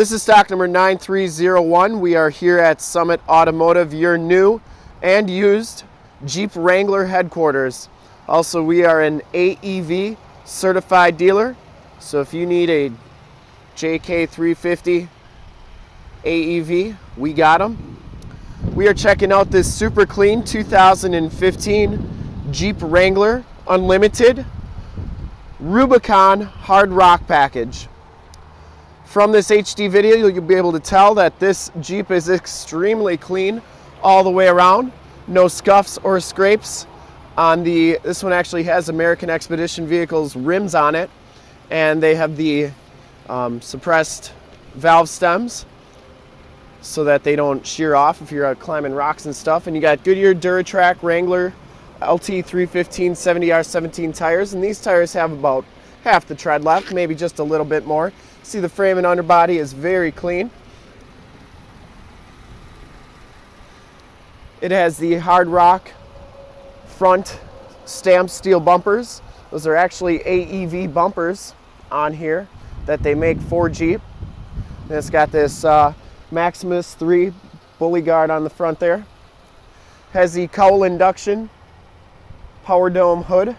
This is stock number 9301. We are here at Summit Automotive, your new and used Jeep Wrangler headquarters. Also, we are an AEV certified dealer. So if you need a JK350 AEV, we got them. We are checking out this super clean 2015 Jeep Wrangler Unlimited Rubicon Hard Rock Package. From this HD video, you'll be able to tell that this Jeep is extremely clean all the way around. No scuffs or scrapes on the, this one actually has American Expedition Vehicles rims on it, and they have the um, suppressed valve stems so that they don't shear off if you're out climbing rocks and stuff. And you got Goodyear Duratrac Wrangler LT 315 70R17 tires, and these tires have about half the tread left, maybe just a little bit more. See the frame and underbody is very clean. It has the hard rock front stamped steel bumpers. Those are actually AEV bumpers on here that they make for Jeep. And it's got this uh, Maximus 3 bully guard on the front there. Has the cowl induction power dome hood.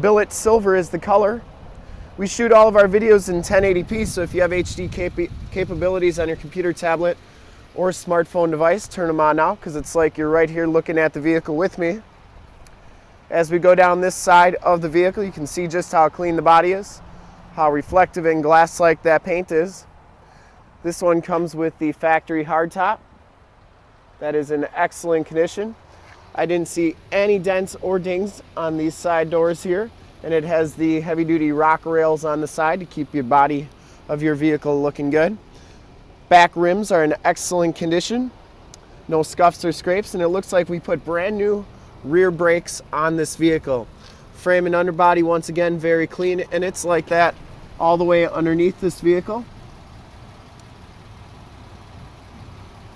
Billet silver is the color. We shoot all of our videos in 1080p, so if you have HD cap capabilities on your computer, tablet, or smartphone device, turn them on now because it's like you're right here looking at the vehicle with me. As we go down this side of the vehicle, you can see just how clean the body is, how reflective and glass-like that paint is. This one comes with the factory hardtop. That is in excellent condition. I didn't see any dents or dings on these side doors here and it has the heavy duty rock rails on the side to keep your body of your vehicle looking good. Back rims are in excellent condition, no scuffs or scrapes, and it looks like we put brand new rear brakes on this vehicle. Frame and underbody, once again, very clean, and it's like that all the way underneath this vehicle.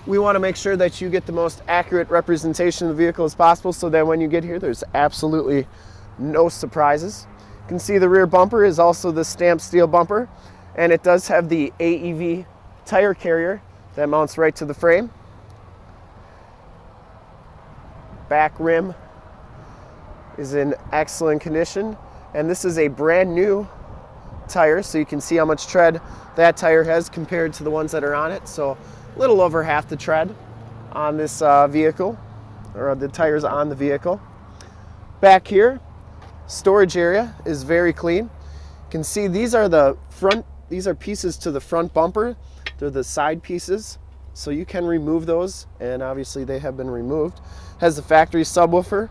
We want to make sure that you get the most accurate representation of the vehicle as possible so that when you get here, there's absolutely no surprises. You can see the rear bumper is also the stamped steel bumper and it does have the AEV tire carrier that mounts right to the frame. Back rim is in excellent condition and this is a brand new tire so you can see how much tread that tire has compared to the ones that are on it so a little over half the tread on this uh, vehicle or the tires on the vehicle back here storage area is very clean. You can see these are the front, these are pieces to the front bumper. They're the side pieces. So you can remove those and obviously they have been removed. Has the factory subwoofer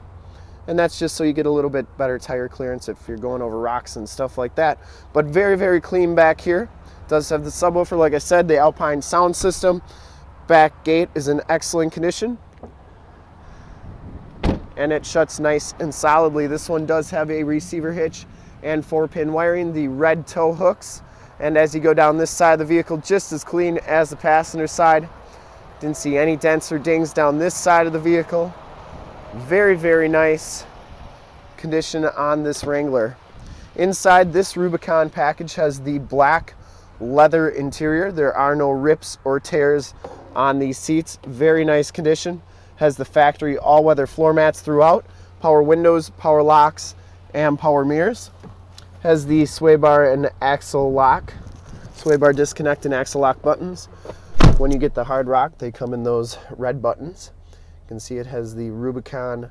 and that's just so you get a little bit better tire clearance if you're going over rocks and stuff like that. But very, very clean back here. Does have the subwoofer, like I said, the Alpine sound system. Back gate is in excellent condition and it shuts nice and solidly. This one does have a receiver hitch and four pin wiring, the red tow hooks. And as you go down this side of the vehicle, just as clean as the passenger side. Didn't see any dents or dings down this side of the vehicle. Very, very nice condition on this Wrangler. Inside this Rubicon package has the black leather interior. There are no rips or tears on these seats. Very nice condition has the factory all-weather floor mats throughout, power windows, power locks, and power mirrors. Has the sway bar and axle lock, sway bar disconnect and axle lock buttons. When you get the hard rock, they come in those red buttons. You can see it has the Rubicon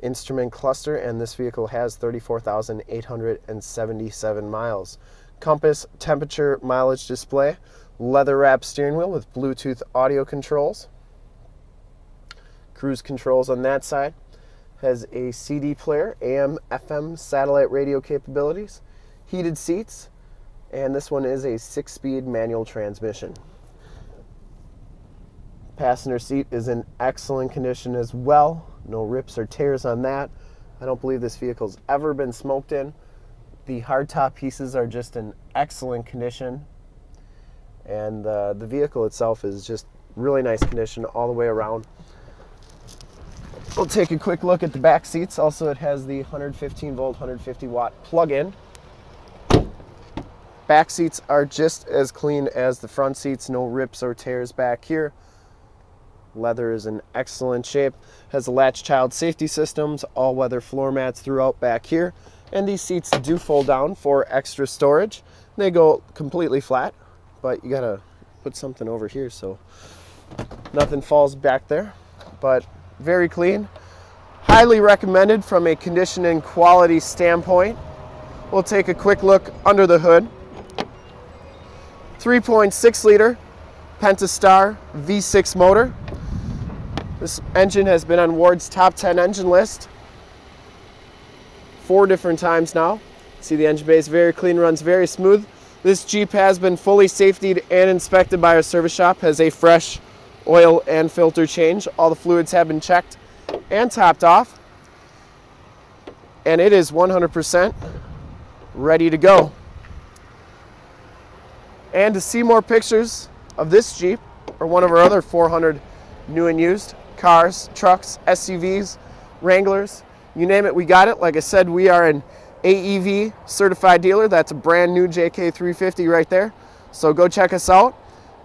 instrument cluster and this vehicle has 34,877 miles. Compass temperature mileage display, leather wrap steering wheel with Bluetooth audio controls cruise controls on that side. Has a CD player, AM, FM, satellite radio capabilities, heated seats, and this one is a six speed manual transmission. Passenger seat is in excellent condition as well. No rips or tears on that. I don't believe this vehicle's ever been smoked in. The hardtop pieces are just in excellent condition. And uh, the vehicle itself is just really nice condition all the way around. We'll take a quick look at the back seats. Also, it has the 115 volt, 150 watt plug-in. Back seats are just as clean as the front seats, no rips or tears back here. Leather is in excellent shape. Has a latch child safety systems, all weather floor mats throughout back here. And these seats do fold down for extra storage. They go completely flat, but you gotta put something over here so nothing falls back there. But very clean. Highly recommended from a condition and quality standpoint. We'll take a quick look under the hood. 3.6 liter Pentastar V6 motor. This engine has been on Ward's top 10 engine list four different times now. See the engine bay is very clean, runs very smooth. This Jeep has been fully safetied and inspected by our service shop, has a fresh oil and filter change. All the fluids have been checked and topped off. And it is 100% ready to go. And to see more pictures of this Jeep or one of our other 400 new and used cars, trucks, SUVs, Wranglers, you name it, we got it. Like I said, we are an AEV certified dealer. That's a brand new JK350 right there. So go check us out.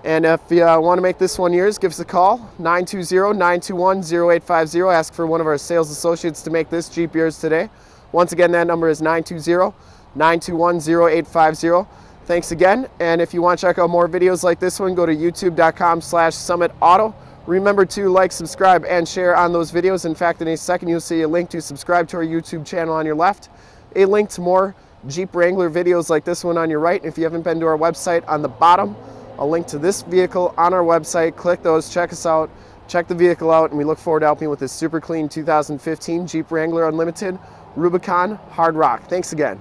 And if you uh, want to make this one yours, give us a call, 920-921-0850. Ask for one of our sales associates to make this Jeep yours today. Once again, that number is 920-921-0850. Thanks again. And if you want to check out more videos like this one, go to youtube.com slash summitauto. Remember to like, subscribe, and share on those videos. In fact, in a second, you'll see a link to subscribe to our YouTube channel on your left, a link to more Jeep Wrangler videos like this one on your right. If you haven't been to our website, on the bottom, a link to this vehicle on our website. Click those, check us out, check the vehicle out, and we look forward to helping with this super clean 2015 Jeep Wrangler Unlimited Rubicon Hard Rock. Thanks again.